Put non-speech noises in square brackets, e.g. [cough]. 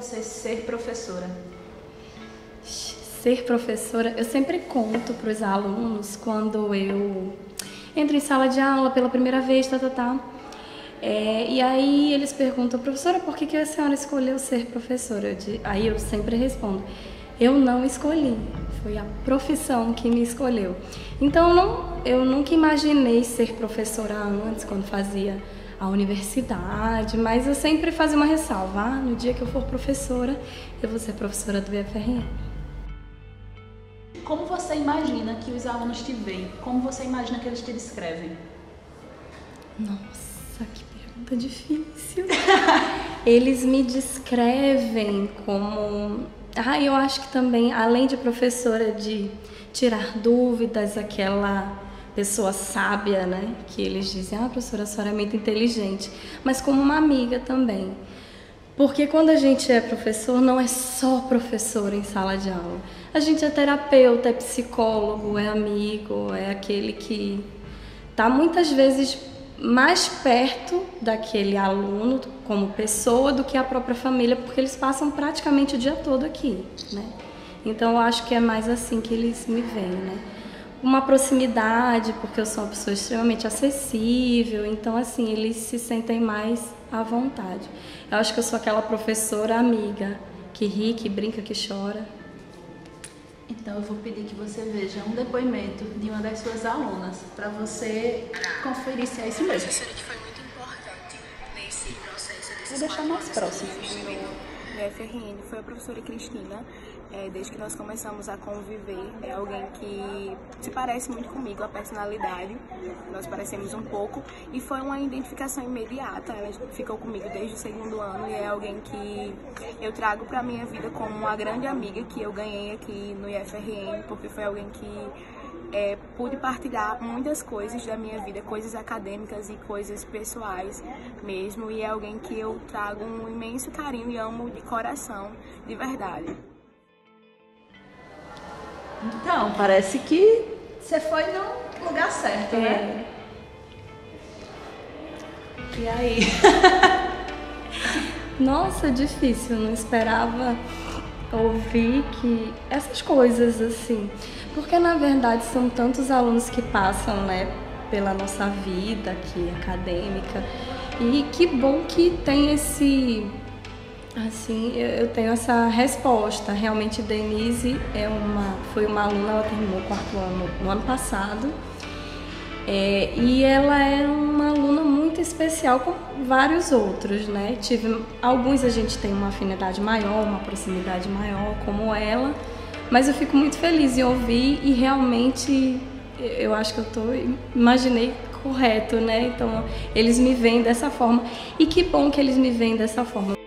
você ser professora? Ser professora, eu sempre conto para os alunos quando eu entro em sala de aula pela primeira vez, tá, tá, tá. É, e aí eles perguntam, professora, por que, que a senhora escolheu ser professora? aí eu sempre respondo, eu não escolhi, foi a profissão que me escolheu. Então não, eu nunca imaginei ser professora antes, quando fazia a universidade, mas eu sempre fazia uma ressalva, ah, no dia que eu for professora, eu vou ser professora do BFRN. Como você imagina que os alunos te veem? Como você imagina que eles te descrevem? Nossa, que pergunta difícil. [laughs] eles me descrevem como ah, eu acho que também, além de professora de tirar dúvidas, aquela pessoa sábia, né? Que eles dizem, ah, professora, a senhora é muito inteligente, mas como uma amiga também. Porque quando a gente é professor, não é só professor em sala de aula. A gente é terapeuta, é psicólogo, é amigo, é aquele que está muitas vezes mais perto daquele aluno como pessoa do que a própria família, porque eles passam praticamente o dia todo aqui, né? Então eu acho que é mais assim que eles me veem, né? Uma proximidade, porque eu sou uma pessoa extremamente acessível, então assim, eles se sentem mais à vontade. Eu acho que eu sou aquela professora amiga que ri, que brinca, que chora. Então eu vou pedir que você veja um depoimento de uma das suas alunas para você conferir se é isso mesmo. professora que foi muito importante nesse processo. Vou deixar mais próximo. No FRN foi a professora Cristina é, desde que nós começamos a conviver. É alguém que se parece muito comigo, a personalidade, nós parecemos um pouco, e foi uma identificação imediata. Ela ficou comigo desde o segundo ano e é alguém que eu trago para minha vida como uma grande amiga que eu ganhei aqui no IFRN, porque foi alguém que é, pude partilhar muitas coisas da minha vida, coisas acadêmicas e coisas pessoais mesmo, e é alguém que eu trago um imenso carinho e amo de coração, de verdade. Então, parece que você foi no lugar certo, né? é. né? E aí? [laughs] Nossa, difícil, não esperava ouvir que essas coisas assim, porque na verdade são tantos alunos que passam, né, pela nossa vida aqui acadêmica. E que bom que tem esse Assim, eu tenho essa resposta. Realmente, Denise é uma, foi uma aluna, ela terminou o quarto ano no ano passado. É, e ela é uma aluna especial com vários outros, né? Tive alguns a gente tem uma afinidade maior, uma proximidade maior, como ela. Mas eu fico muito feliz em ouvir e realmente eu acho que eu tô imaginei correto, né? Então eles me veem dessa forma e que bom que eles me veem dessa forma.